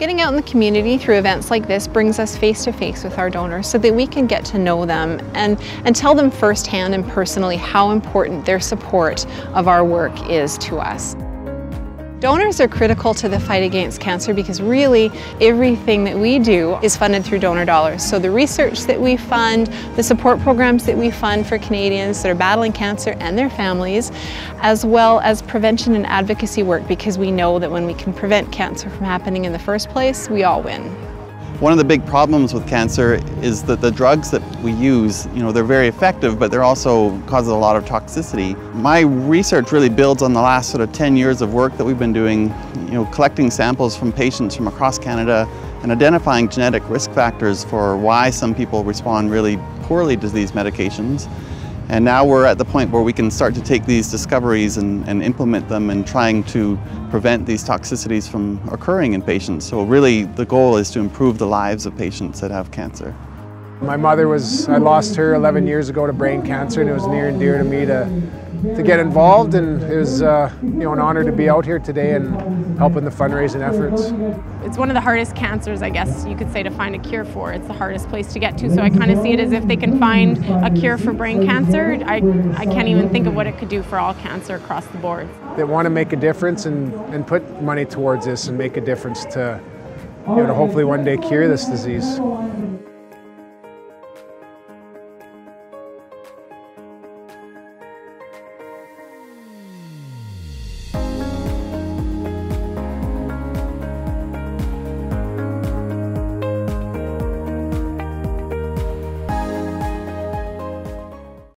Getting out in the community through events like this brings us face to face with our donors so that we can get to know them and, and tell them firsthand and personally how important their support of our work is to us. Donors are critical to the fight against cancer because really everything that we do is funded through donor dollars. So the research that we fund, the support programs that we fund for Canadians that are battling cancer and their families, as well as prevention and advocacy work because we know that when we can prevent cancer from happening in the first place, we all win. One of the big problems with cancer is that the drugs that we use, you know, they're very effective, but they're also cause a lot of toxicity. My research really builds on the last sort of 10 years of work that we've been doing, you know, collecting samples from patients from across Canada and identifying genetic risk factors for why some people respond really poorly to these medications. And now we're at the point where we can start to take these discoveries and, and, implement them and trying to prevent these toxicities from occurring in patients. So really the goal is to improve the lives of patients that have cancer. My mother was, I lost her 11 years ago to brain cancer and it was near and dear to me to to get involved and it was uh, you know, an honor to be out here today and helping the fundraising efforts. It's one of the hardest cancers, I guess you could say, to find a cure for. It's the hardest place to get to, so I kind of see it as if they can find a cure for brain cancer, I, I can't even think of what it could do for all cancer across the board. They want to make a difference and, and put money towards this and make a difference to, you know, to hopefully one day cure this disease.